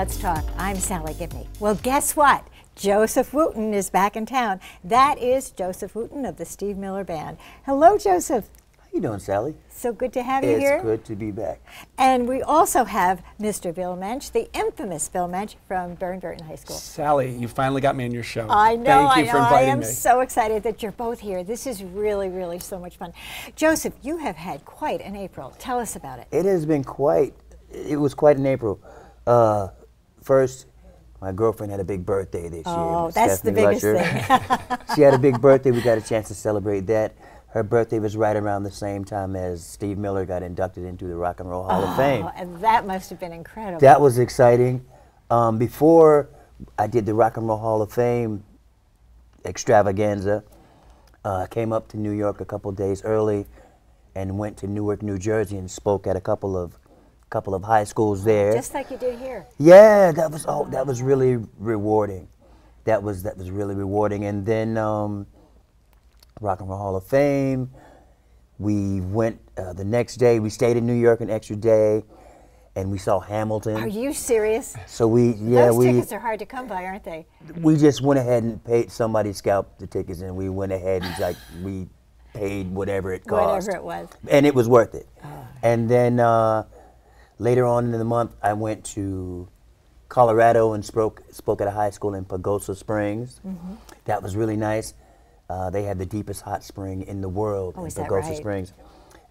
Welcome to Let's Talk. I'm Sally Gibney. Well, guess what? Joseph Wooten is back in town. That is Joseph Wooten of the Steve Miller Band. Hello, Joseph. How you doing, Sally? So good to have you it's here. It's good to be back. And we also have Mr. Bill Muench, the infamous Bill Muench from Burr and Burton High School. Sally, you finally got me on your show. I know, Thank you I for know. inviting I am me. so excited that you're both here. This is really, really so much fun. Joseph, you have had quite an April. Tell us about it. It has been quite. It was quite an April. Uh, first, my girlfriend had a big birthday this Oh, year. Oh, that's the biggest Lusher. thing. she had a big birthday. We got a chance to celebrate that. Her birthday was right around the same time as Steve Miller got inducted into the Rock and Roll Hall of Fame. Oh, and that must have been incredible. That was exciting. Um, before I did the Rock and Roll Hall of Fame extravaganza, uh, I came up to New York a couple days early and went to Newark, New Jersey, and spoke at a couple of couple of high schools there. Just like you did here. Yeah, that was oh, that was really rewarding. That was that was really rewarding. And then um, Rock and Roll Hall of Fame. We went uh, the next day. We stayed in New York an extra day, and we saw Hamilton. Are you serious? So we yeah Those we tickets are hard to come by, aren't they? we just went ahead and paid somebody scalped the tickets, and we went ahead and like we paid whatever it cost. Whatever it was. and it was worth it. And then uh, later on in the month, I went to Colorado and spoke spoke at a high school in Pagosa Springs. Mm-hmm. That was really nice. Uh, they had the deepest hot spring in the world Oh, in Pagosa right? Springs.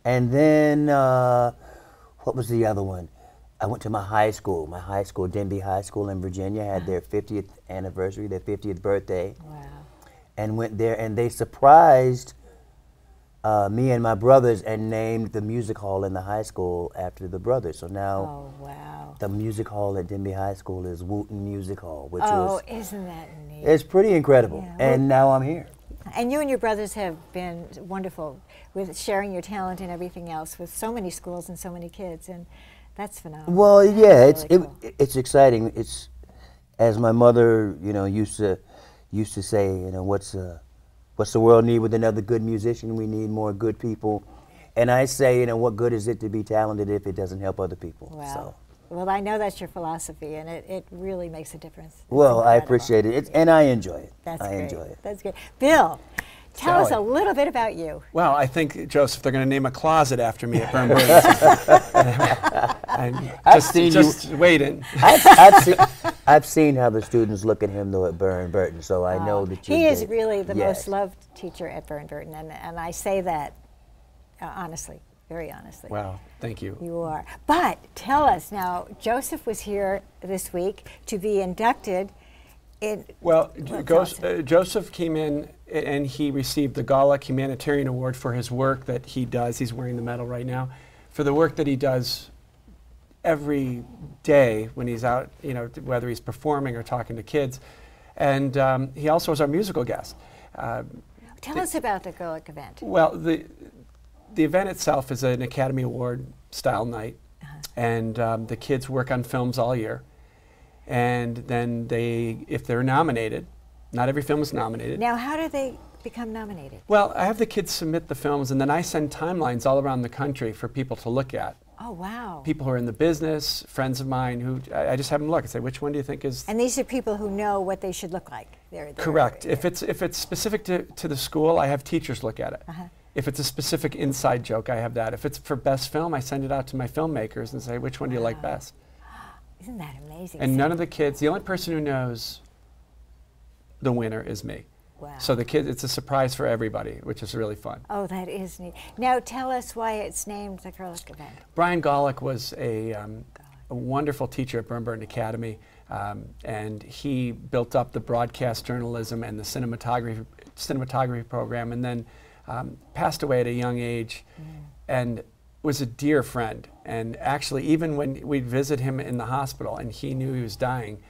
And then uh, what was the other one? I went to my high school. My high school, Denbigh High School in Virginia, had their 50th anniversary, their 50th birthday Wow. and went there and they surprised uh, me and my brothers and named the music hall in the high school after the brothers. So now Oh, wow. the music hall at Denbigh High School is Wooten Music Hall, which Oh, was isn't that neat? it's pretty incredible. Yeah, well- and now I'm here. And you and your brothers have been wonderful with sharing your talent and everything else with so many schools and so many kids, and that's phenomenal. Well, That's yeah, it's really it, it's exciting. It's as my mother, you know, used to used to say, you know, what's uh, what's the world need with another good musician? We need more good people. And I say, you know, what good is it to be talented if it doesn't help other people? Wow. So. Well, I know that's your philosophy, and it, it really makes a difference. It's Well, I appreciate it, it's, and I enjoy it. That's I great. enjoy it. That's good. Bill, tell us a little bit about you. Well, I think, Joseph, they're going to name a closet after me at Burr and Burton. I've just, seen you- just waiting. I've, I've, seen, I've seen how the students look at him though at Burr and Burton, so I know that you. He is did. really the Yes. most loved teacher at Burr and Burton, and, and I say that uh, honestly, very honestly. Wow, thank you. You are. But tell us now, Joseph was here this week to be inducted in. Well, Well, Gos- tell us. uh, Joseph came in and he received the Gawlik Humanitarian Award for his work that he does. He's wearing the medal right now for the work that he does every day when he's out, you know, whether he's performing or talking to kids. And um, he also is our musical guest. Uh, Tell us about the Gawlik event. well, the the event itself is an Academy Award style night, and um, the kids work on films all year, and then they, if they're nominated, not every film is nominated. Now, how do they become nominated? Well, I have the kids submit the films, and then I send timelines all around the country for people to look at. Oh, wow. People who are in the business, friends of mine, who I, I just have them look and say, which one do you think is And these are people who know what they should look like. They're, they're- Correct. If it's if it's specific to, to the school, I have teachers look at it. Uh-huh. If it's a specific inside joke, I have that. If it's for best film, I send it out to my filmmakers and say, which one do you like best? Isn't that amazing? And none of the kids, the only person who knows the winner is me. Wow. So the kids, it's a surprise for everybody, which is really fun. Oh, that is neat. Now, tell us why it's named the Gawlik event. Brian Gawlik was a, um, a wonderful teacher at Burr and Burton Academy, um, and he built up the broadcast journalism and the cinematography cinematography program, and then um, passed away at a young age, and was a dear friend. And actually, even when we'd visit him in the hospital and he knew he was dying,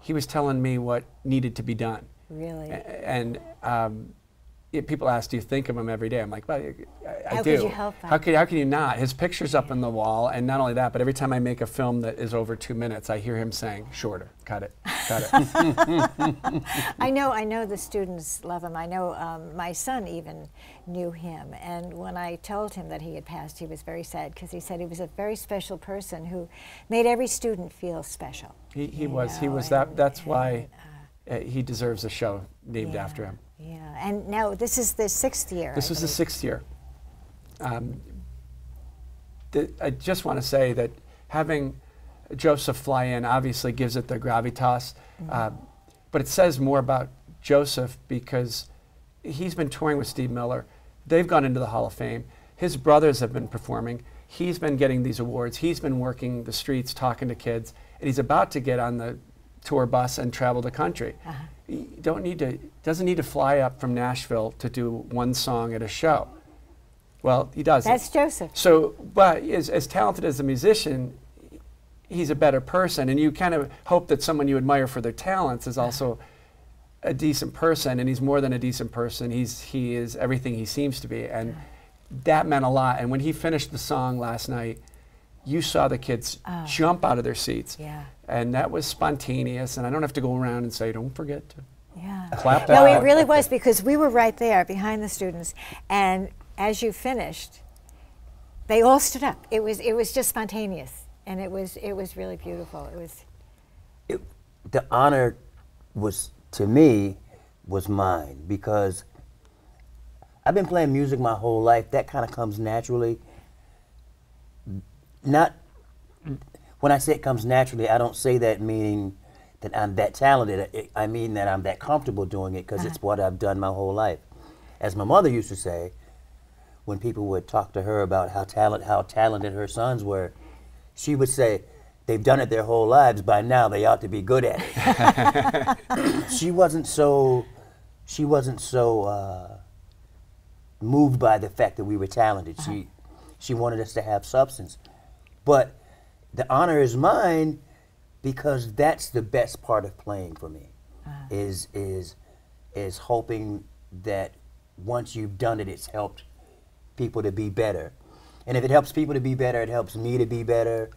he was telling me what needed to be done. Really? And um, it, people ask, "Do you think of him every day?" I'm like, "Well, I, I How do." could you help How could how can you not? His picture's up on the wall, and not only that, but every time I make a film that is over two minutes, I hear him saying, "Shorter, cut it." cut it. I know, I know the students love him. I know um, my son even knew him. And when I told him that he had passed, he was very sad because he said he was a very special person who made every student feel special. He, he was. He was that. That's and, why uh, he deserves a show named yeah, after him. Yeah, and now this is the sixth year. This I was the sixth year. Um, the, I just want to say that having Joseph fly in obviously gives it the gravitas, uh, but it says more about Joseph because he's been touring with Steve Miller. They've gone into the Hall of Fame. His brothers have been performing. He's been getting these awards. He's been working the streets, talking to kids, and he's about to get on the tour bus and travel the country. Uh-huh. He don't need to doesn't need to fly up from Nashville to do one song at a show. Well, he does. That's Joseph. So, but as, as talented as a musician, he's a better person, and you kind of hope that someone you admire for their talents is also a decent person, and he's more than a decent person. He's he is everything he seems to be, and that meant a lot. And when he finished the song last night, you saw the kids Oh. jump out of their seats, Yeah. and that was spontaneous. And I don't have to go around and say, "Don't forget to." Yeah. Clap No, back. it really was because we were right there behind the students, and as you finished, they all stood up. It was it was just spontaneous, and it was it was really beautiful. It was it, the honor was to me was mine because I've been playing music my whole life. That kind of comes naturally. Not when I say it comes naturally, I don't say that meaning that I'm that talented. I- I mean that I'm that comfortable doing it because it's what I've done my whole life. As my mother used to say, when people would talk to her about how talent how talented her sons were, she would say, "They've done it their whole lives. By now, they ought to be good at it." she wasn't so. She wasn't so uh, moved by the fact that we were talented. She, she wanted us to have substance. But the honor is mine because that's the best part of playing for me. Ah. Is is is hoping that once you've done it, it's helped people to be better. And if it helps people to be better, it helps me to be better.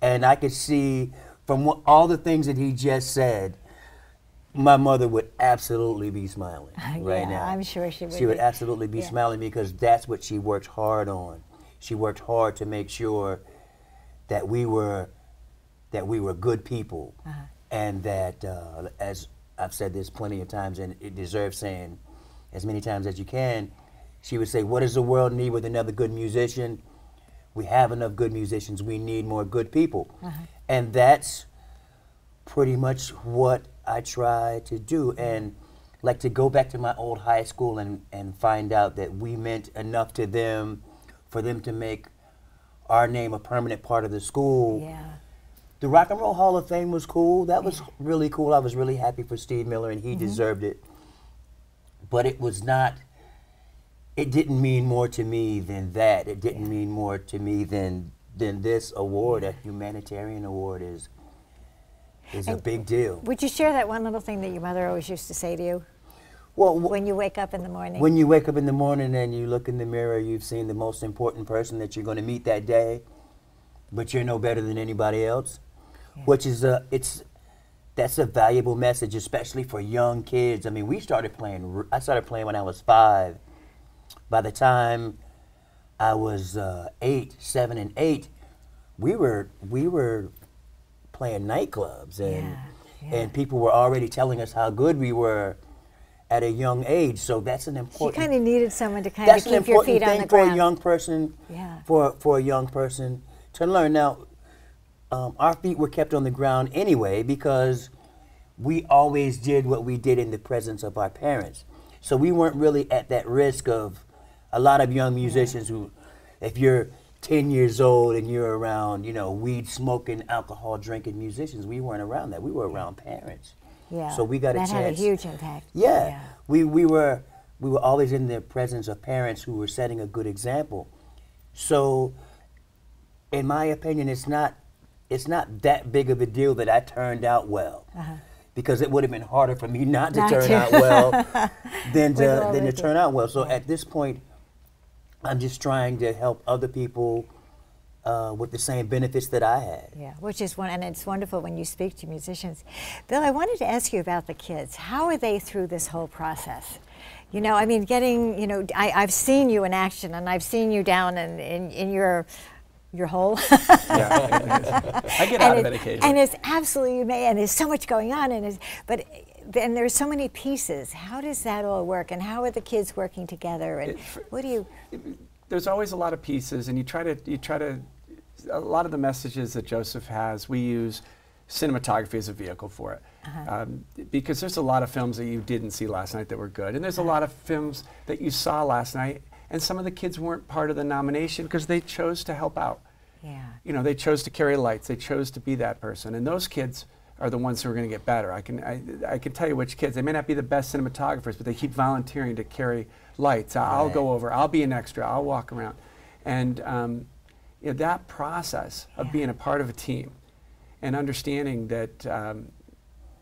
And I could see from what, all the things that he just said, my mother would absolutely be smiling right Yeah, now. I'm sure she would She would be. absolutely be Yeah. smiling because that's what she worked hard on. She worked hard to make sure that we were that we were good people, Uh-huh. and that uh, as I've said this plenty of times, and it deserves saying as many times as you can. She would say, "What does the world need with another good musician? We have enough good musicians. We need more good people," and that's pretty much what I try to do. And like to go back to my old high school and, and find out that we meant enough to them for them to make our name a permanent part of the school. yeah. The Rock and Roll Hall of Fame was cool. That was really cool. I was really happy for Steve Miller and he mm-hmm. deserved it. But it was not it didn't mean more to me than that. It didn't mean more to me than than this award. A humanitarian award is is a big deal. Would you share that one little thing that your mother always used to say to you Well, wh- when you wake up in the morning? when you wake up in the morning and you look in the mirror, you've seen the most important person that you're going to meet that day, but you're no better than anybody else, which is a it's that's a valuable message, especially for young kids. I mean, we started playing. I started playing when I was five. By the time I was uh, eight, seven, and eight, we were we were playing nightclubs, and Yeah, yeah. and people were already telling us how good we were at a young age. So that's an important. you kind of needed someone to kind of keep your feet on thing the for a young person. Yeah. For for a young person to learn. Now, um, our feet were kept on the ground anyway because we always did what we did in the presence of our parents. So we weren't really at that risk of a lot of young musicians who, if you're 10 years old and you're around, you know, weed smoking, alcohol drinking musicians, we weren't around that. We were around parents. Yeah. So we got a chance. that had a huge impact. Yeah. We, we were we were always in the presence of parents who were setting a good example. So in my opinion it's not it's not that big of a deal that I turned out well. Because it would have been harder for me not to Uh-huh. Not turn to. out well than to than to turn out well. So at this point I'm just trying to help other people uh, with the same benefits that I had. Yeah, which is one, and it's wonderful when you speak to musicians. Bill, I wanted to ask you about the kids. How are they through this whole process? You know, I mean, getting, you know, I, I've seen you in action and I've seen you down in, in, in your your hole. yeah, I get out and of it occasionally. And it's absolutely amazing. And there's so much going on, and it's, but then there's so many pieces. How does that all work, and how are the kids working together? And It- for- what do you? there's always a lot of pieces, and you try to you try to a lot of the messages that Joseph has, we use cinematography as a vehicle for it. Um, because there's a lot of films that you didn't see last night that were good, and there's a lot of films that you saw last night, and some of the kids weren't part of the nomination because they chose to help out. Yeah. You know, they chose to carry lights. They chose to be that person, and those kids are the ones who are going to get better. I can I, I can tell you which kids. They may not be the best cinematographers, but they keep volunteering to carry lights. I'll Right. go over. I'll be an extra. I'll walk around, and um, you know, that process of Yeah. being a part of a team and understanding that um,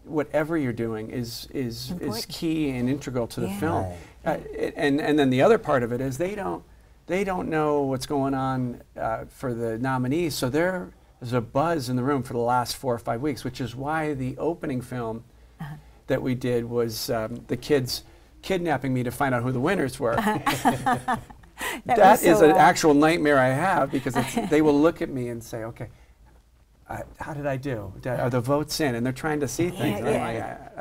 whatever you're doing is is is key and integral to the Yeah. film. Right. Uh, it- and and then the other part of it is they don't they don't know what's going on uh, for the nominees, so there is a buzz in the room for the last four or five weeks, which is why the opening film Uh-huh. that we did was um, the kids kidnapping me to find out who the winners were. That That is so, an uh, actual nightmare I have because it's, they will look at me and say, okay, uh, how did I do? Did- are the votes in? And they're trying to see things. and I'm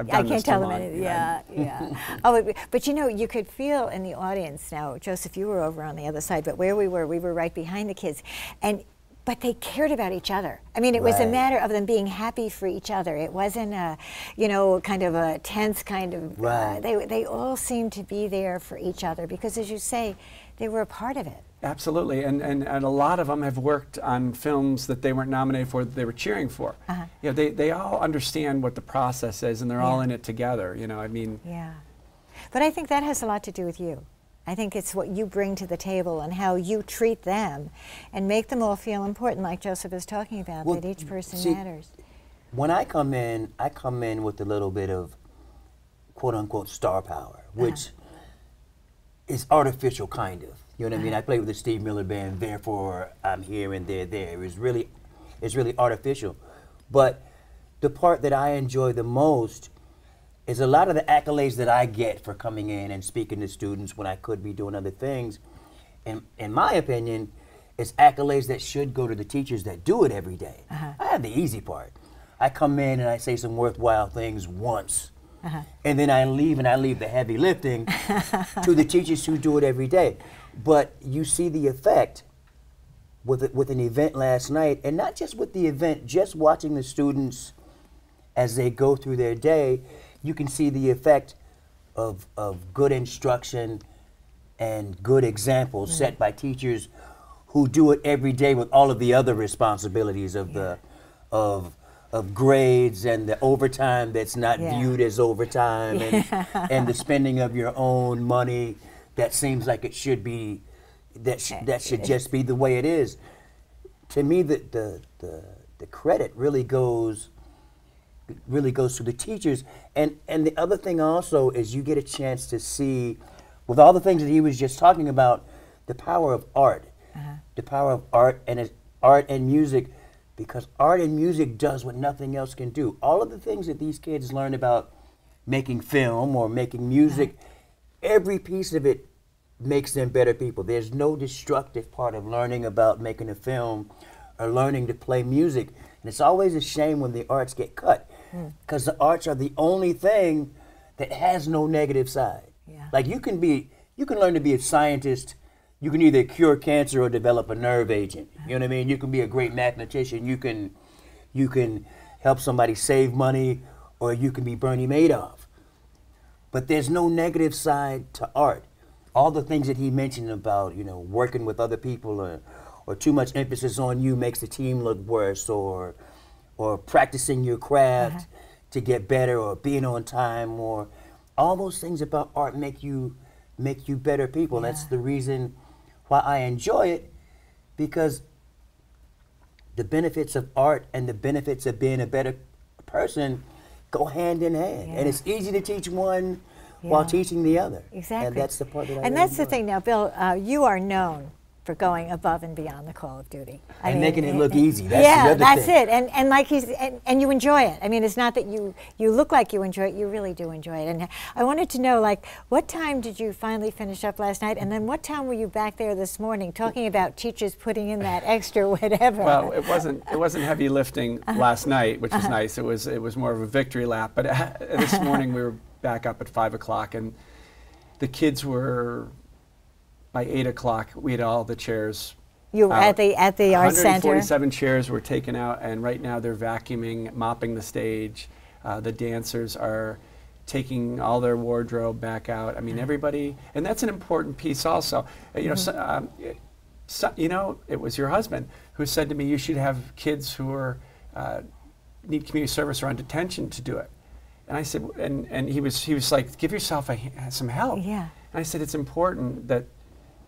like, I, this can't tell them anything. Yeah, yeah. oh, but, but you know, you could feel in the audience now. Joseph, you were over on the other side, but where we were, we were right behind the kids, and but they cared about each other. I mean, it was a matter of them being happy for each other. It wasn't a, you know, kind of a tense kind of. Uh, Right. they they all seemed to be there for each other because, as you say, they were a part of it. Absolutely, and, and, and a lot of them have worked on films that they weren't nominated for that they were cheering for. Uh-huh. You know, they, they all understand what the process is, and they're all in it together. You know, I mean, Yeah. But I think that has a lot to do with you. I think it's what you bring to the table and how you treat them and make them all feel important, like Joseph is talking about, Well, that each person see- matters. When I come in, I come in with a little bit of quote unquote star power, which is artificial, kind of. You know what I mean? I play with the Steve Miller Band, therefore I'm here and they're there. It's really, it's really artificial. But the part that I enjoy the most is a lot of the accolades that I get for coming in and speaking to students when I could be doing other things. And in my opinion, it's accolades that should go to the teachers that do it every day. Uh-huh. I have the easy part. I come in and I say some worthwhile things once. Uh-huh. And then I leave and I leave the heavy lifting to the teachers who do it every day. But you see the effect with, it- with an event last night, and not just with the event, just watching the students as they go through their day, you can see the effect of, of good instruction and good examples set by teachers who do it every day with all of the other responsibilities of the of of grades and the overtime that's not Yeah. viewed as overtime and, and the spending of your own money that seems like it should be that sh- that should just be the way it is. To me the the, the, the credit really goes really goes to the teachers. And and the other thing also is you get a chance to see, with all the things that he was just talking about, the power of art, uh-huh. the power of art and art and music, because art and music does what nothing else can do. All of the things that these kids learn about making film or making music, every piece of it makes them better people. There's no destructive part of learning about making a film or learning to play music. And it's always a shame when the arts get cut hmm. because the arts are the only thing that has no negative side. Yeah. Like you can be, you can learn to be a scientist. You can either cure cancer or develop a nerve agent. You know what I mean? You can be a great mathematician. You can, you can help somebody save money, or you can be Bernie Madoff but there's no negative side to art. All the things that he mentioned about, you know, working with other people or, or too much emphasis on you makes the team look worse or or practicing your craft uh-huh. to get better or being on time or all those things about art make you make you better people. That's the reason why I enjoy it because the benefits of art and the benefits of being a better person go hand in hand. Yeah. And it's easy to teach one while teaching the other. Exactly. And that's the part that I And really that's the thing now, Bill, uh, you are known for going above and beyond the call of duty. I And mean, making it look easy. That's the yeah, other that's thing. it. And and like he's and, and you enjoy it. I mean, it's not that you you look like you enjoy it. You really do enjoy it. And I wanted to know, like, what time did you finally finish up last night? And then what time were you back there this morning talking about teachers putting in that extra whatever? Well, it wasn't it wasn't heavy lifting Uh-huh. last night, which was nice. It was it was more of a victory lap. But uh, this morning we were back up at five o'clock, and the kids were by eight o'clock. We had all the chairs. you were out. at the at the art center. 147 chairs were taken out, and right now they're vacuuming, mopping the stage. Uh, the dancers are taking all their wardrobe back out. I mean, everybody, and that's an important piece also. Uh, You know, so, um, it- so, you know, it was your husband who said to me, "You should have kids who are uh, need community service or on detention to do it." And I said, and, and he was he was like, "Give yourself a, some help." Yeah. And I said, "It's important that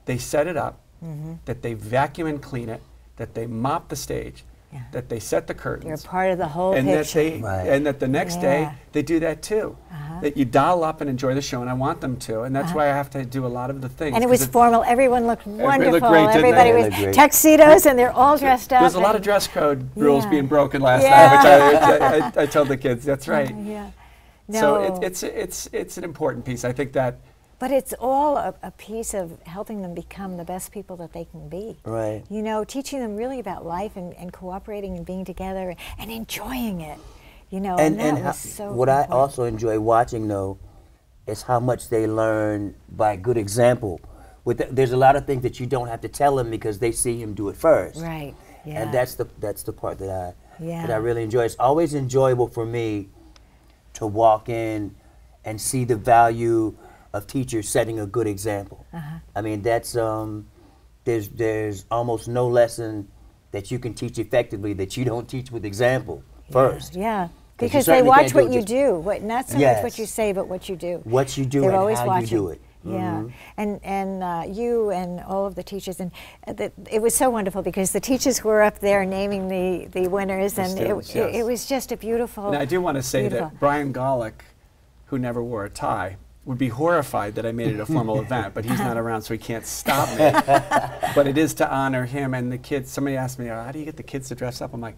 they set it up, Mm-hmm. that they vacuum and clean it, that they mop the stage, Yeah. that they set the curtains, You're part of the whole and that picture. they Right. and that the next day they do that too. Uh-huh. That you dial up and enjoy the show, and I want them to, and that's why I have to do a lot of the things. and it was formal. Everyone looked wonderful. looked great, didn't they? Everybody They was great. tuxedos, and they're all dressed up. There's a lot of dress code rules Yeah. being broken last Yeah. night, which I, I, I, I told the kids. That's right. Yeah. No. So it, it's it's it's an important piece. I think that But it's all a, a piece of helping them become the best people that they can be. Right. You know, teaching them really about life and, and cooperating and being together and enjoying it. You know, and, and that and so what I also enjoy watching though is how much they learn by good example. With the, there's a lot of things that you don't have to tell them because they see him do it first. Right. Yeah. And that's the that's the part that I that I really enjoy. It's always enjoyable for me to walk in and see the value of teachers setting a good example. Uh-huh. I mean, that's um, there's there's almost no lesson that you can teach effectively that you don't teach with example first. Yeah. 'Cause you Because they watch what you just- do, what, not so much what you say, but what you do. What you do They're and always how watching. you do it. Yeah, Mhm. and and uh, you and all of the teachers, and uh, the, it was so wonderful because the teachers were up there naming the, the winners, The and students, it, it, it was just a beautiful. And I do want to say beautiful. that Brian Gawlik, who never wore a tie, would be horrified that I made it a formal event, but he's not around, so he can't stop me. but it is to honor him and the kids. Somebody asked me, "Oh, "How do you get the kids to dress up?" I'm like,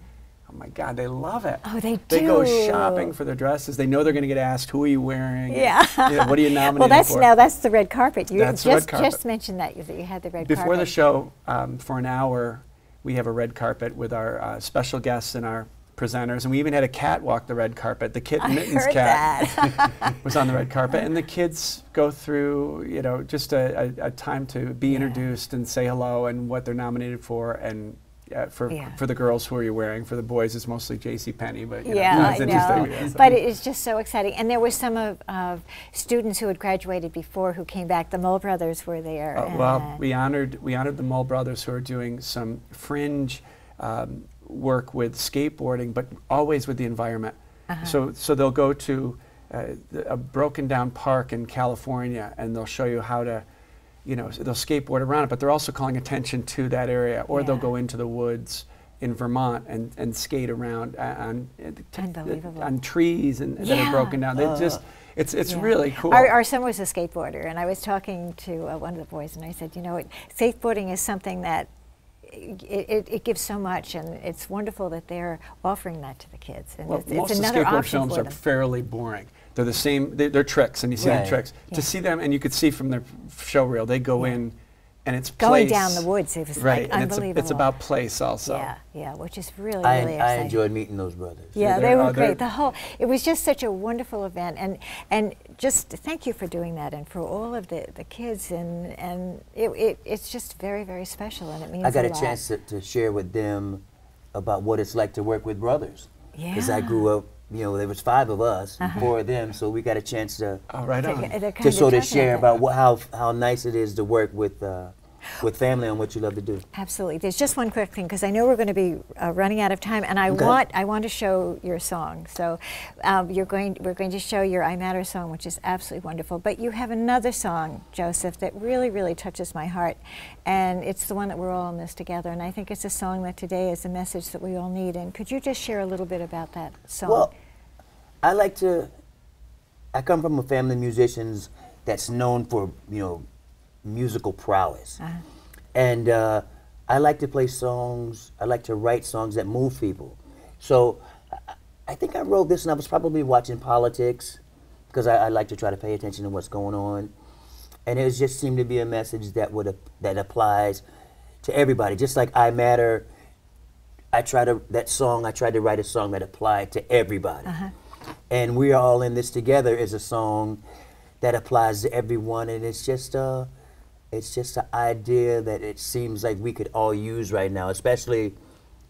"Oh my God, they love it. Oh, they They go shopping for their dresses. They know they're going to get asked, "Who are you wearing?" Yeah. You know, what are you nominated well, that's for? now that's the red carpet. You That's just carpet. just mentioned that you, that you had the red Before carpet. the show, um, for an hour, we have a red carpet with our uh, special guests and our presenters, and we even had a cat walk the red carpet. The kitten I Mittens cat was on the red carpet, and the kids go through, you know, just a, a, a time to be introduced and say hello and what they're nominated for, and uh, for Yeah. for the girls, who are you wearing? For the boys, it's mostly J.C. Penney, but you know, yeah, it's I interesting. know. yeah, so- But it is just so exciting. And there were some of, of students who had graduated before who came back. The Mole brothers were there. Uh, well, we honored we honored the Mole brothers who are doing some fringe um, work with skateboarding, but always with the environment. Uh-huh. So so they'll go to uh, a broken down park in California, and they'll show you how to. You know, they'll skateboard around it, but they're also calling attention to that area, or they'll go into the woods in Vermont and, and skate around uh, on uh, on trees and that are broken down. They just it's it's Yeah. really cool. Our, our son was a skateboarder, and I was talking to uh, one of the boys, and I said, you know, it, skateboarding is something that it, it, it gives so much, and it's wonderful that they're offering that to the kids. And Well, it's, most it's of another the skateboard films are them. fairly boring. They're the same. They're, they're tricks, and you see Right. the tricks. Yeah. To see them, and you could see from their show reel, they go Yeah. in, and it's Going place. down the woods, it was right, like and it's, a- it's about place also. yeah, yeah, which is really, I, really I enjoyed meeting those brothers. Yeah, they're- were uh, great. The whole it was just such a wonderful event, and and just thank you for doing that, and for all of the, the kids, and and it, it it's just very very special, and it means I got a, lot. chance to, to share with them about what it's like to work with brothers. Yeah. Because I grew up, you know, there was five of us, Uh-huh. four of them, so we got a chance to Oh, right To- on. they're to sort of share that. about what, how how nice it is to work with uh, with family on what you love to do. Absolutely. There's just one quick thing because I know we're going to be uh, running out of time, and I Okay. want I want to show your song. So um, you're going we're going to show your I Matter song, which is absolutely wonderful. But you have another song, Joseph, that really really touches my heart, and it's the one that we're all in this together. And I think it's a song that today is a message that we all need. And could you just share a little bit about that song? Well, I like to. I come from a family of musicians that's known for you know musical prowess, Uh-huh. and uh, I like to play songs. I like to write songs that move people. So I, I think I wrote this, and I was probably watching politics because I, I like to try to pay attention to what's going on, and it was just seemed to be a message that would that applies to everybody. Just like I matter, I try to that song. I tried to write a song that applied to everybody, and we are all in this together is a song that applies to everyone, and it's just uh, it's just an idea that it seems like we could all use right now, especially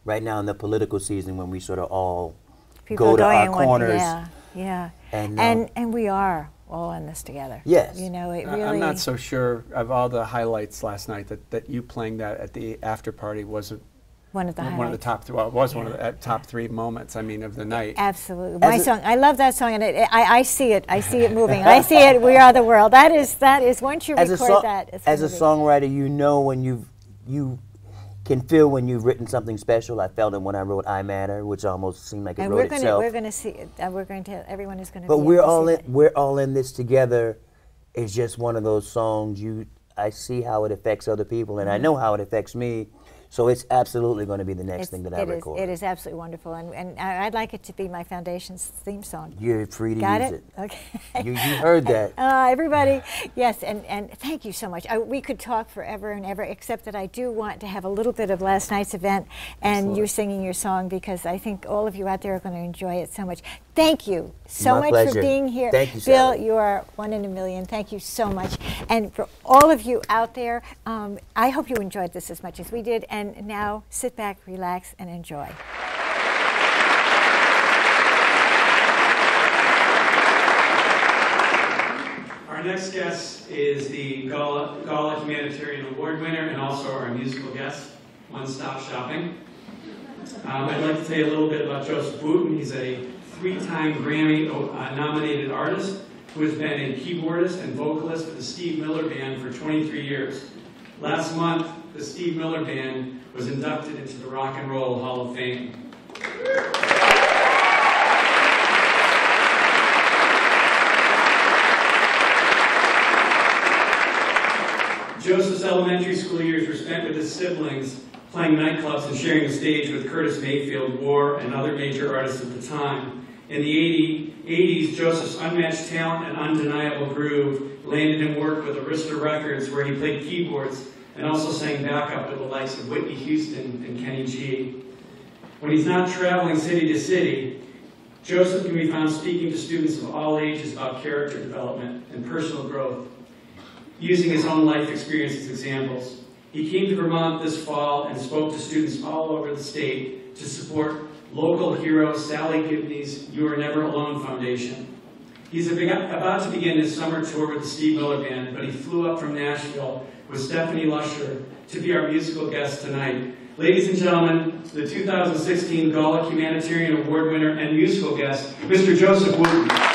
right now in the political season when we sort of all People go are to our in one- corners. yeah, yeah. And, And, uh, and we are all in this together. Yes. You know, it I- really. I'm not so sure of all the highlights last night that, that you playing that at the after party wasn't one of the one of the top. Th- well, it was one of the uh, top three moments. I mean, of the night. Absolutely, my a- song. I love that song, and it, I, I see it. I see it moving. I see it. We are the world. That is that is. Once you as a record song, that, it's as a be- songwriter, you know when you've you can feel when you've written something special. I felt it when I wrote "I Matter," which almost seemed like it and wrote we're going to itself. we're going to see. it. Uh, we're going to. Everyone is going to. but we're all in. it. We're all in this together. It's just one of those songs. You, I see how it affects other people, and I know how it affects me. So it's absolutely going to be the next It's- thing that I it is- record. It is absolutely wonderful, and, and I- I'd like it to be my foundation's theme song. You're free to Got use it? it. Okay. You, you heard that. Uh, everybody, yes, and, and thank you so much. I, we could talk forever and ever, except that I do want to have a little bit of last night's event and you singing your song because I think all of you out there are going to enjoy it so much. Thank you so My much pleasure. for being here. Thank you, Bill, Sally. you are one in a million. Thank you so much. And for all of you out there, um, I hope you enjoyed this as much as we did. And now sit back, relax, and enjoy. Our next guest is the Gawlik, Gawlik Humanitarian Award winner and also our musical guest, One Stop Shopping. Um, I'd like to tell you a little bit about Joseph Wooten. He's a three-time Grammy uh, nominated artist who has been a keyboardist and vocalist for the Steve Miller Band for 23 years. Last month, the Steve Miller Band was inducted into the Rock and Roll Hall of Fame. Joseph's elementary school years were spent with his siblings, playing nightclubs and sharing the stage with Curtis Mayfield, War, and other major artists at the time. In the 80, 80s, Joseph's unmatched talent and undeniable groove landed him work with Arista Records, where he played keyboards and also sang backup with the likes of Whitney Houston and Kenny G. When he's not traveling city to city, Joseph can be found speaking to students of all ages about character development and personal growth using his own life experience as examples. He came to Vermont this fall and spoke to students all over the state to support local hero Sally Gibney's You Are Never Alone Foundation. He's about to begin his summer tour with the Steve Miller Band, but he flew up from Nashville with Stephanie Lusher to be our musical guest tonight. Ladies and gentlemen, the 2016 Gawlik Humanitarian Award winner and musical guest, Mr. Joseph Wooten.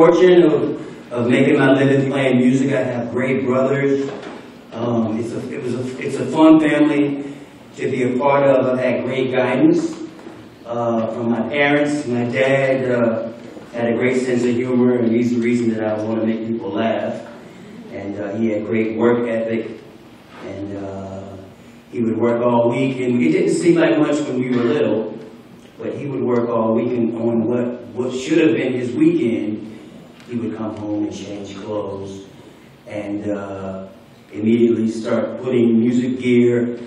Fortune of, of making my living playing music. I have great brothers. Um, it's a, it was a, it's a fun family to be a part of. I've had great guidance uh, from my parents. My dad uh, had a great sense of humor, and he's the reason that I want to make people laugh. And uh, he had great work ethic, and uh, he would work all week. And it didn't seem like much when we were little, but he would work all weekend on what, what should have been his weekend. He would come home and change clothes and uh, immediately start putting music gear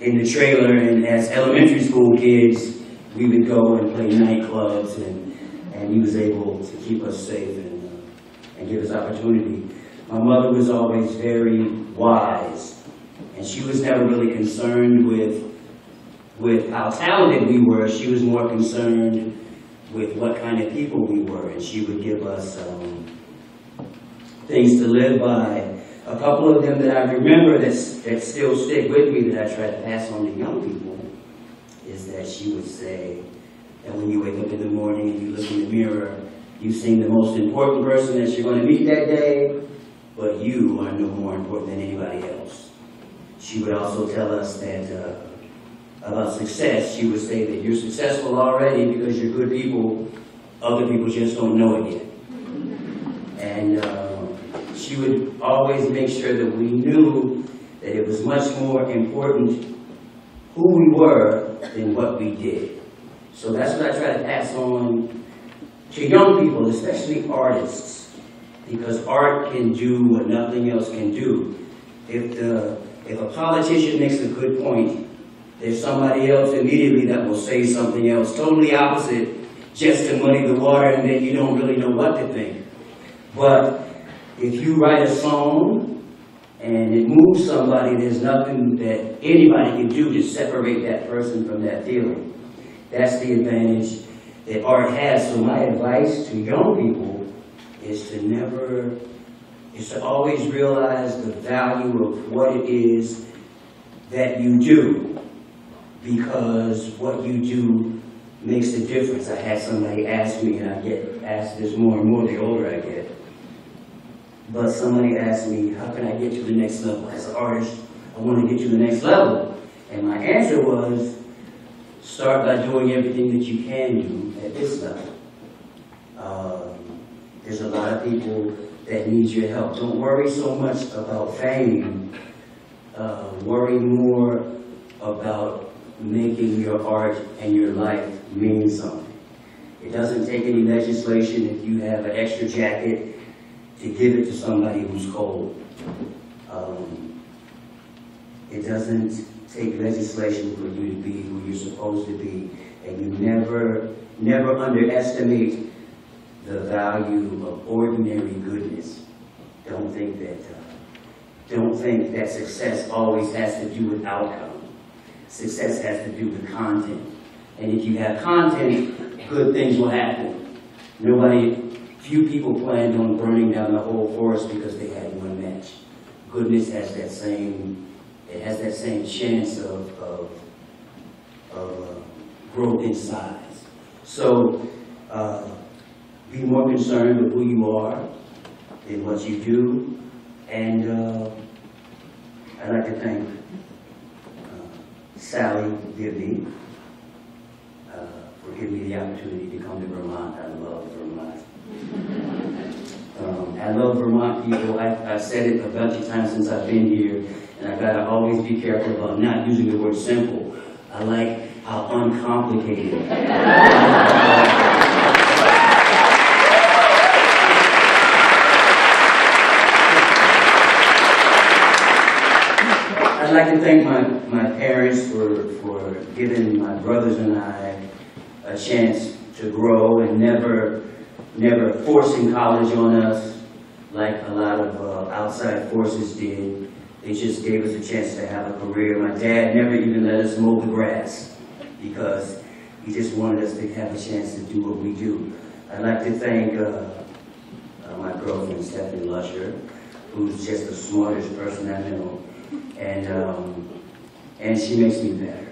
in the trailer, and as elementary school kids, we would go and play nightclubs, and, and he was able to keep us safe and, uh, and give us opportunity. My mother was always very wise, and she was never really concerned with, with how talented we were. She was more concerned with what kind of people we were, and she would give us um, things to live by. A couple of them that I remember that's, that still stick with me that I try to pass on to young people is that she would say that when you wake up in the morning and you look in the mirror, you seem the most important person that you're going to meet that day, but you are no more important than anybody else. She would also tell us that uh, about success, she would say that you're successful already because you're good people, other people just don't know it yet. And uh, she would always make sure that we knew that it was much more important who we were than what we did. So that's what I try to pass on to young people, especially artists, because art can do what nothing else can do. If the if a politician makes a good point, there's somebody else immediately that will say something else totally opposite just to muddy the water and then you don't really know what to think. But if you write a song and it moves somebody, there's nothing that anybody can do to separate that person from that feeling. That's the advantage that art has. So my advice to young people is to never, is to always realize the value of what it is that you do. Because what you do makes a difference. I had somebody ask me, and I get asked this more and more the older I get. But somebody asked me, how can I get to the next level? As an artist, I want to get to the next level. And my answer was, start by doing everything that you can do at this level. Um, there's a lot of people that need your help. Don't worry so much about fame. Uh, worry more about making your art and your life mean something. It doesn't take any legislation if you have an extra jacket to give it to somebody who's cold. Um, it doesn't take legislation for you to be who you're supposed to be, and you never, never underestimate the value of ordinary goodness. Don't think that, uh, don't think that success always has to do with outcome. Success has to do with content. And if you have content, good things will happen. Nobody, few people planned on burning down the whole forest because they had one match. Goodness has that same, it has that same chance of, of, of uh, growth in size. So, uh, be more concerned with who you are and what you do. And uh, I'd like to thank Sally Gibney uh, for giving me the opportunity to come to Vermont. I love Vermont. Um, I love Vermont people. I, I've said it a bunch of times since I've been here, and I've gotta always be careful about not using the word simple. I like how uncomplicated. I'd like to thank my, my parents for, for giving my brothers and I a chance to grow and never, never forcing college on us like a lot of uh, outside forces did. They just gave us a chance to have a career. My dad never even let us mow the grass because he just wanted us to have a chance to do what we do. I'd like to thank uh, uh, my girlfriend, Stephanie Lusher, who's just the smartest person I know. And, um, and she makes me better.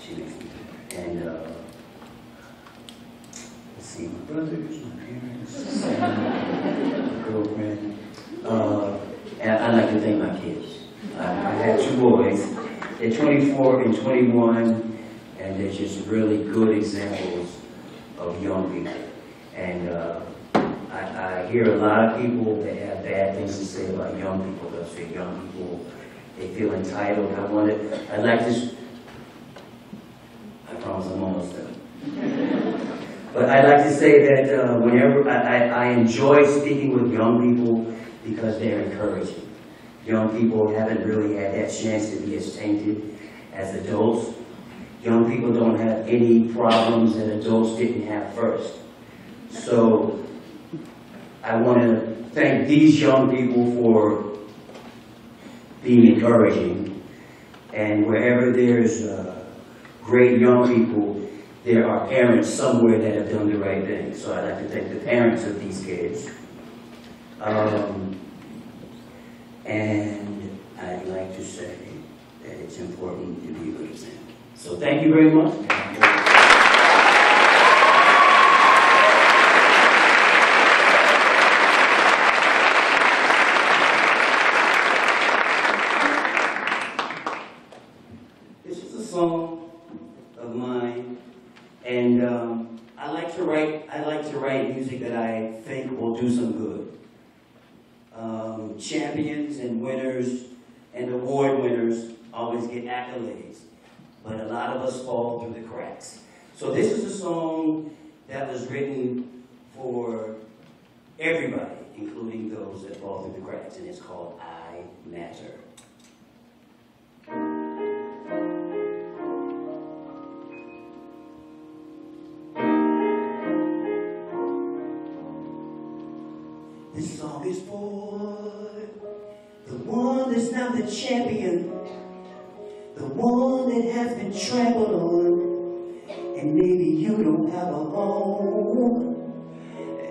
She makes me better. And, uh, let's see, my brothers, my parents, my girlfriend. Uh, and I'd like to thank my kids. I, I have two boys. They're 24 and 21, and they're just really good examples of young people. And uh, I, I hear a lot of people that have bad things to say about young people. They'll say young people, they feel entitled. I want to, I'd like to, I promise I'm almost done. But I'd like to say that uh, whenever, I, I, I enjoy speaking with young people because they're encouraging. Young people haven't really had that chance to be as tainted as adults. Young people don't have any problems that adults didn't have first. So I want to thank these young people for being encouraging. And wherever there's uh, great young people, there are parents somewhere that have done the right thing. So I'd like to thank the parents of these kids. Um, and I'd like to say that it's important to be a good example. So thank you very much. This is a song of mine, and um, I like to write. I like to write music that I think will do some good. Um, champions and winners and award winners always get accolades, but a lot of us fall through the cracks. So this is a song that was written for everybody, including those that fall through the cracks, and it's called "I Matter." This song is for the one that's now the champion, the one that has been trampled on, and maybe you don't have a home,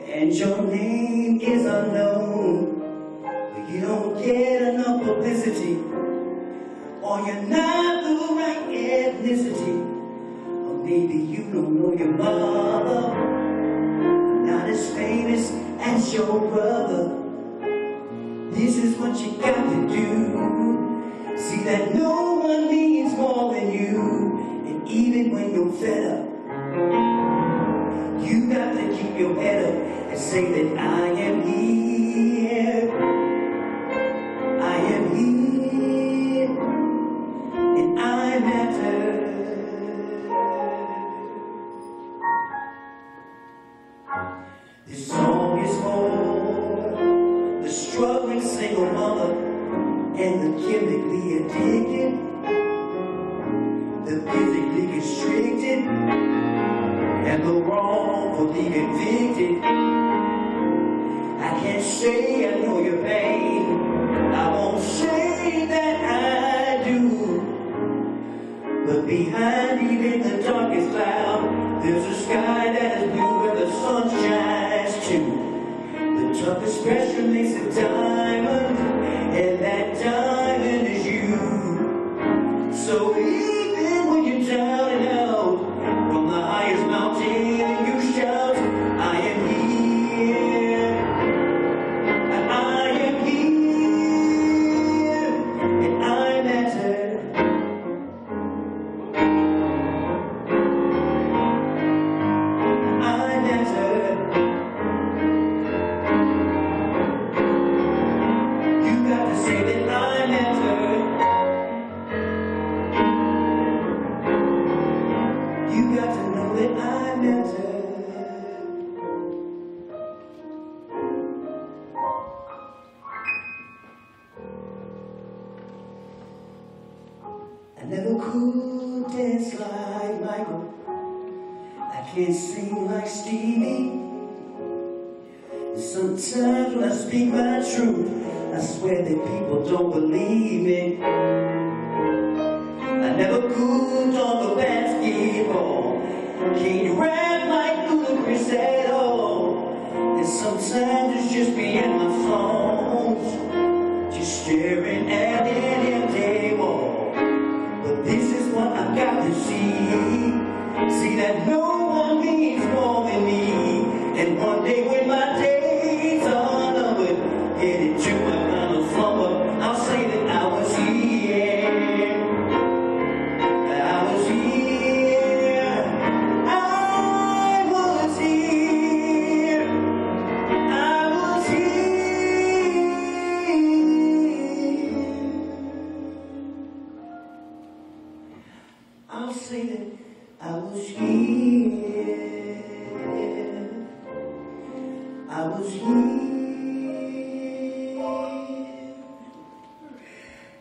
and your name is unknown, but you don't get enough publicity, or you're not the right ethnicity, or maybe you don't know your mother not as famous as your brother. This is what you got to do. See that no one means more than you. And even when you're fed up, you got to keep your head up and say that I am here. Can't sing like Stevie. Sometimes when I speak my truth, I swear that people don't believe me. I never could talk a basketball. Can't rap like Ludacris at all. And sometimes it's just me and my songs, just staring at an empty wall. But this is what I got to see. See that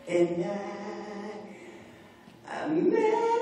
and I, I met.